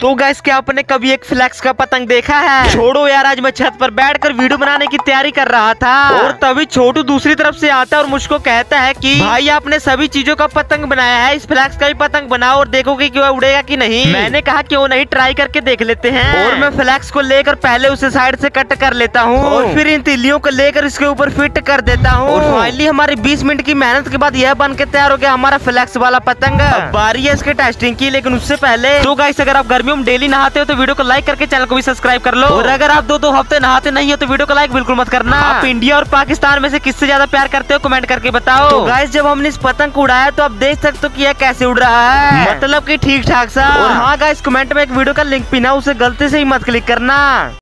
तो गैस क्या आपने कभी एक फ्लैक्स का पतंग देखा है? छोड़ो यार आज मैं छत पर बैठकर वीडियो बनाने की तैयारी कर रहा था। और तभी छोटू दूसरी तरफ़ से आता है और मुझको कहता है कि भाई आपने सभी चीज़ों का पतंग बनाया है। इस फ्लैक्स का भी पतंग बनाओ और देखो कि क्यों उड़ेगा कि नहीं। मैंने कहा क्यों नहीं? ट्राई करके देख लेते हैं। और मैं फ्लैक्स को लेकर पहले उसे साइड से कट कर लेता हूँ। और फिर इन तिल्लियों को लेकर इसके ऊपर फिट कर देता हूँ। और फाइनली हमारी बीस मिनट की मेहनत के बाद यह बन के तैयार हो गया हमारा फ्लैक्स वाला पतंग। बारी है इसके टेस्टिंग की लेकिन उससे पहले तो गाइस अगर आप गर्मियों में डेली नहाते हो तो वीडियो को लाइक करके चैनल को भी सब्सक्राइब कर लो। और अगर आप दो दो हफ़्ते नहाते नहीं हो तो वीडियो को लाइक बिल्कुल मत करना। आप इंडिया और पाकिस्तान में से किससे ज़्यादा प्यार करते हो कमेंट करके बताओ। तो गाइस जब हमने इस पतंग को उड़ाया तो आप देख सकते हो कि यह कैसे उड़ रहा है। मतलब की ठीक ठाक सा। और हाँ गाइस कमेंट में एक वीडियो का लिंक पीना उसे गलती से ही मत क्लिक करना।